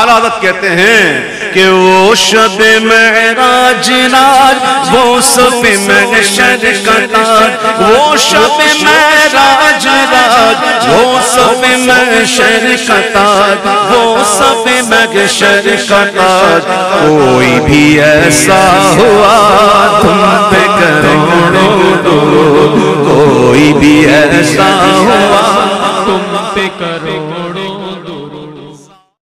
اعلیٰ حضرت کہتے ہیں کہ وہ شب معراج راج وہ سب محشر قطار، وہ شب معراج راج وہ سب محشر قطار، وہ سب محشر قطار، کوئی بھی ایسا ہوا تم پہ کروڑوں دو کوئی بھی ایسا ہوا تم پہ کروڑوں